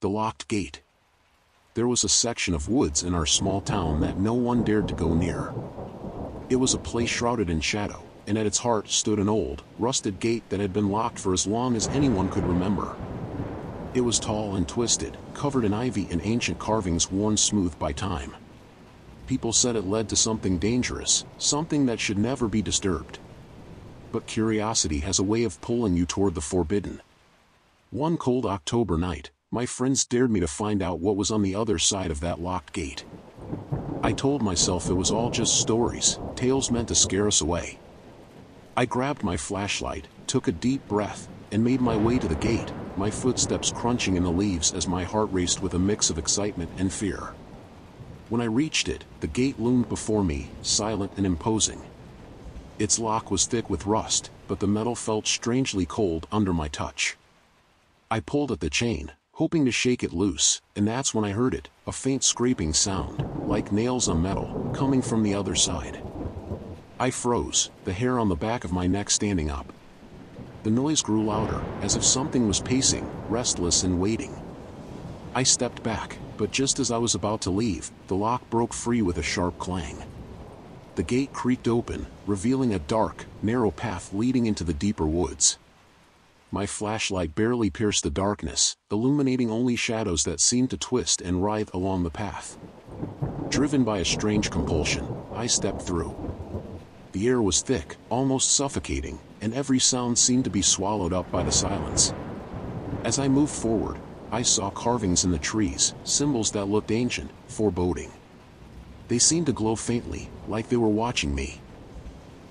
the locked gate. There was a section of woods in our small town that no one dared to go near. It was a place shrouded in shadow, and at its heart stood an old, rusted gate that had been locked for as long as anyone could remember. It was tall and twisted, covered in ivy and ancient carvings worn smooth by time. People said it led to something dangerous, something that should never be disturbed. But curiosity has a way of pulling you toward the forbidden. One cold October night, my friends dared me to find out what was on the other side of that locked gate. I told myself it was all just stories, tales meant to scare us away. I grabbed my flashlight, took a deep breath, and made my way to the gate, my footsteps crunching in the leaves as my heart raced with a mix of excitement and fear. When I reached it, the gate loomed before me, silent and imposing. Its lock was thick with rust, but the metal felt strangely cold under my touch. I pulled at the chain, hoping to shake it loose, and that's when I heard it, a faint scraping sound, like nails on metal, coming from the other side. I froze, the hair on the back of my neck standing up. The noise grew louder, as if something was pacing, restless and waiting. I stepped back, but just as I was about to leave, the lock broke free with a sharp clang. The gate creaked open, revealing a dark, narrow path leading into the deeper woods. My flashlight barely pierced the darkness, illuminating only shadows that seemed to twist and writhe along the path. Driven by a strange compulsion, I stepped through. The air was thick, almost suffocating, and every sound seemed to be swallowed up by the silence. As I moved forward, I saw carvings in the trees, symbols that looked ancient, foreboding. They seemed to glow faintly, like they were watching me.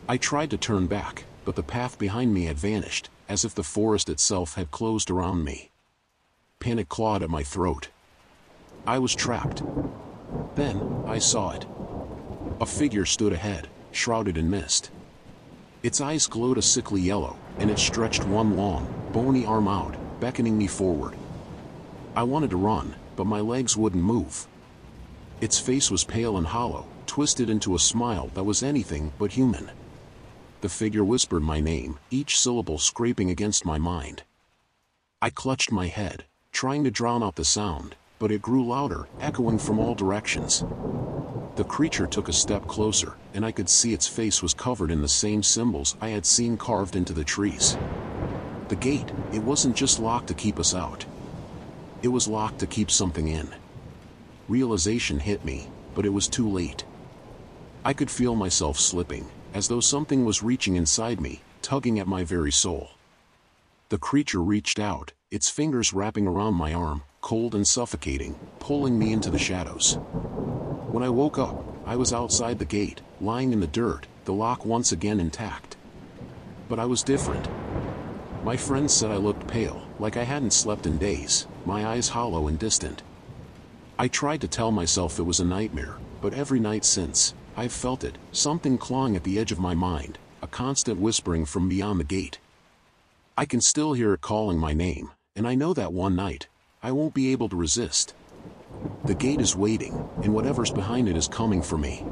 I tried to turn back, but the path behind me had vanished, as if the forest itself had closed around me. Panic clawed at my throat. I was trapped. Then, I saw it. A figure stood ahead, shrouded in mist. Its eyes glowed a sickly yellow, and it stretched one long, bony arm out, beckoning me forward. I wanted to run, but my legs wouldn't move. Its face was pale and hollow, twisted into a smile that was anything but human. The figure whispered my name, each syllable scraping against my mind. I clutched my head, trying to drown out the sound, but it grew louder, echoing from all directions. The creature took a step closer, and I could see its face was covered in the same symbols I had seen carved into the trees. The gate, it wasn't just locked to keep us out. It was locked to keep something in. Realization hit me, but it was too late. I could feel myself slipping, as though something was reaching inside me, tugging at my very soul. The creature reached out, its fingers wrapping around my arm, cold and suffocating, pulling me into the shadows. When I woke up, I was outside the gate, lying in the dirt, the lock once again intact. But I was different. My friends said I looked pale, like I hadn't slept in days, my eyes hollow and distant. I tried to tell myself it was a nightmare, but every night since, I've felt it, something clawing at the edge of my mind, a constant whispering from beyond the gate. I can still hear it calling my name, and I know that one night, I won't be able to resist. The gate is waiting, and whatever's behind it is coming for me.